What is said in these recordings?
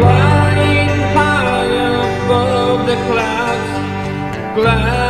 Flying high above the clouds, clouds.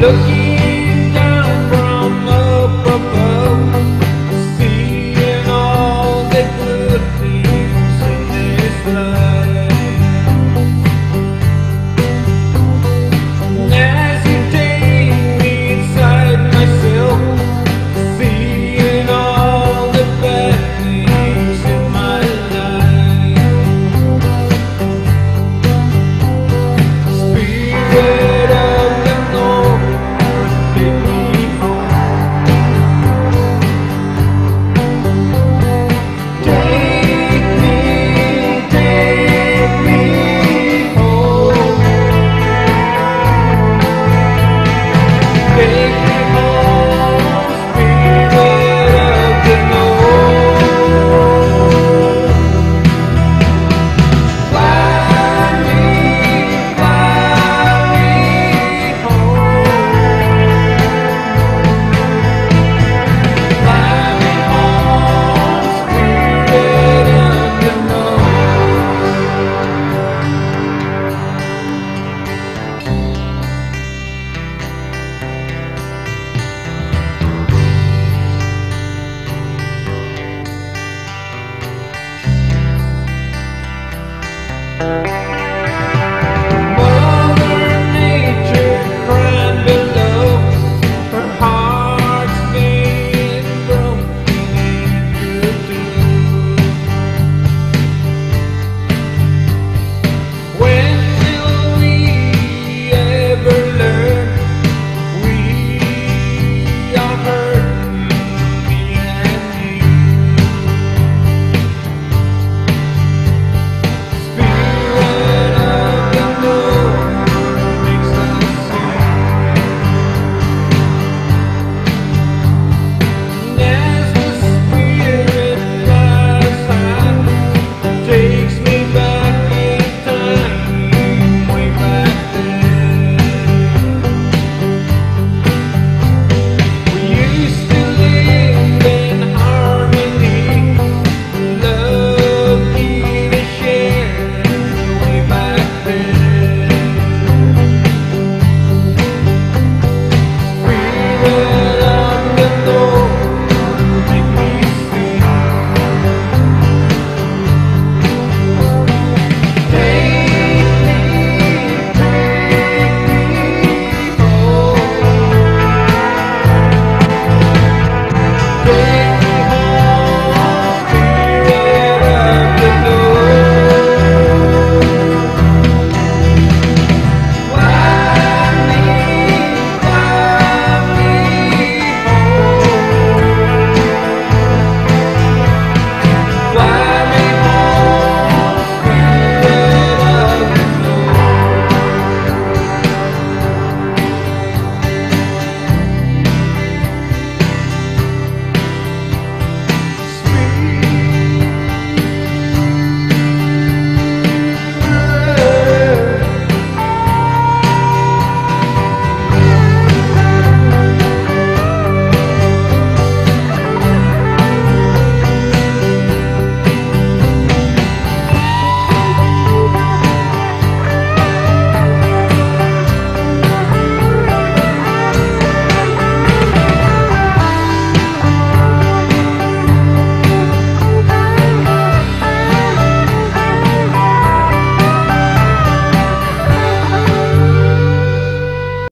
Home.